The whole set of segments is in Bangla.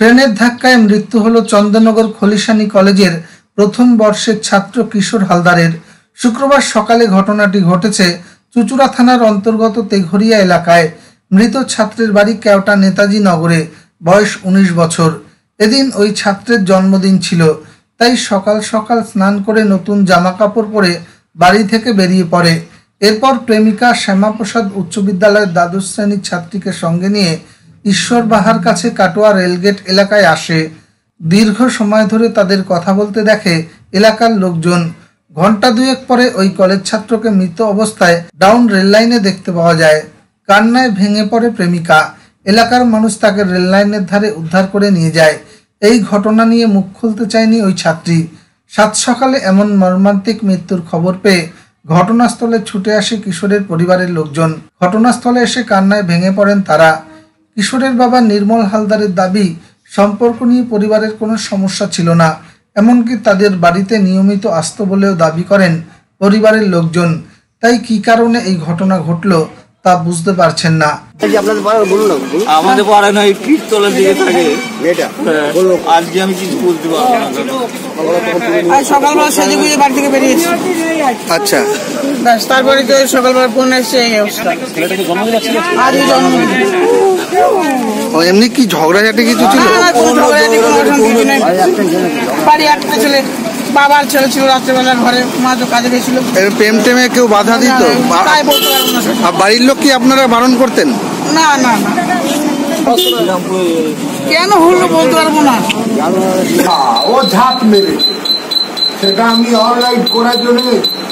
ট্রেনের ধাক্কায় মৃত্যু হল চন্দননগর খলিশানি কলেজের প্রথম বর্ষের ছাত্র কিশোর হালদারের। শুক্রবার সকালে ঘটনাটি ঘটেছে চুচুড়া থানার অন্তর্গত তেঘরিয়া এলাকায়। মৃত ছাত্রের বাড়ি কেওটা নেতাজি নগরে, বয়স উনিশ বছর। এদিন ওই ছাত্রের জন্মদিন ছিল। তাই সকাল সকাল স্নান করে নতুন জামা কাপড় পরে বাড়ি থেকে বেরিয়ে পড়ে। এরপর প্রেমিকা শ্যামাপ্রসাদ উচ্চ বিদ্যালয়ের দ্বাদশ শ্রেণির ছাত্রীকে সঙ্গে নিয়ে ঈশ্বর বাহার কাছে কাটোয়া রেলগেট এলাকায় আসে। দীর্ঘ সময় ধরে তাদের কথা বলতে দেখে এলাকার লোকজন ঘণ্টা দুয়েক পরে ওই কলেজ ছাত্রকে মৃত অবস্থায় ডাউন রেল লাইনে দেখতে পাওয়া যায়। কান্নায় ভেঙে পড়ে প্রেমিকা। এলাকার মানুষ তাকে রেল লাইনের ধারে উদ্ধার করে নিয়ে যায়। এই ঘটনা নিয়ে মুখ খুলতে চায়নি ওই ছাত্রী। সাত সকালে এমন মর্মান্তিক মৃত্যুর খবর পেয়ে ঘটনাস্থলে ছুটে আসে কিশোরের পরিবারের লোকজন। ঘটনাস্থলে এসে কান্নায় ভেঙে পড়েন তারা। কিশোরের বাবা নির্মল হালদারের দাবি, সম্পর্ক নিয়ে পরিবারের কোনো সমস্যা ছিল না। এমনকি তাদের বাড়িতে নিয়মিত আসত বলেও দাবি করেন পরিবারের লোকজন। তাই কি কারণে এই ঘটনা ঘটল? তা বুঝতে পারছেন না। আপনাদের পাড়ার বলুন না আমাদের নয় দিকে থাকে। হ্যাঁ, আজকে আমি কিছু বলতে পারব না। সকালবেলা সেজে গুজে বাড়ি থেকে বেরিয়েছি। আচ্ছা। ব্যাস তারপরে তো সকালবেলা ফোন এসছে এই অবস্থা। আজই জন্মদিন এমনি কি ঝগড়াঝাটি কিছু ছিল। বাড়ি বাবার ছেলে ছিল রাত্রেবেলা ঘরে মা তো কাজে গেছিল। প্রেম টেমে কেউ বাধা দিত? তাই বলতে পারব না সেটা। আর বাড়ির লোক কি আপনারা বারণ করতেন? না না না। কেন হলো বলতে পারব না। ও ঝাঁপ মেরেছে সেটা আমি অনলাইন করার জন্য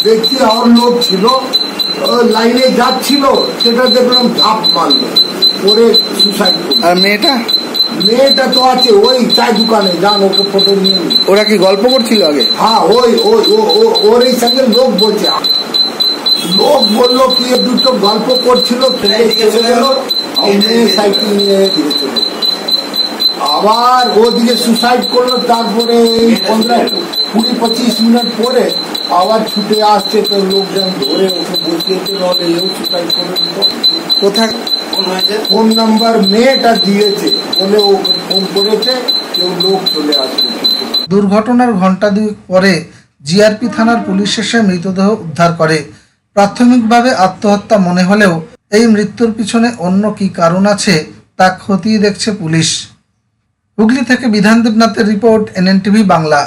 দেখছি আর লোক ছিল। ও লাইনে যাচ্ছিল সেটা দেখলাম ঝাঁপ মারলো। করে সুসাইড আর মেয়েটা? মেয়েটা তো আছে ওই চায় দোকানে যান ওকে ফটো নিয়ে। ওরা কি গল্প করছিল আগে? হ্যাঁ ওই ওই ও- ও- ওর এই সঙ্গে লোক বলছে। লোক বলল কি দুটো গল্প করছিল সাইকেল নিয়ে চলে। আবার ওদিকে সুসাইড করল তারপরে পনেরো কুড়ি পঁচিশ মিনিট পরে আবার ছুটে আসছে তো লোকজন ধরে ওকে বসিয়েছে নাহলে এও সুসাইড করে দিত কোথায়? ফোন নাম্বার মেয়েটা দিয়েছে বলে ও ফোন করেছে কেউ লোক চলে আসবে। দুর্ঘটনার ঘণ্টা দুই পরে জিআরপি থানার পুলিশ এসে মৃতদেহ উদ্ধার করে। প্রাথমিকভাবে আত্মহত্যা মনে হলেও এই মৃত্যুর পিছনে অন্য কি কারণ আছে তা খতিয়ে দেখছে পুলিশ। হুগলি থেকে বিধান দেবনাথের রিপোর্ট এনএনটিভি বাংলা।